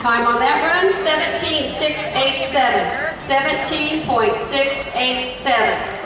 Time on that run, 17.687. 17.687.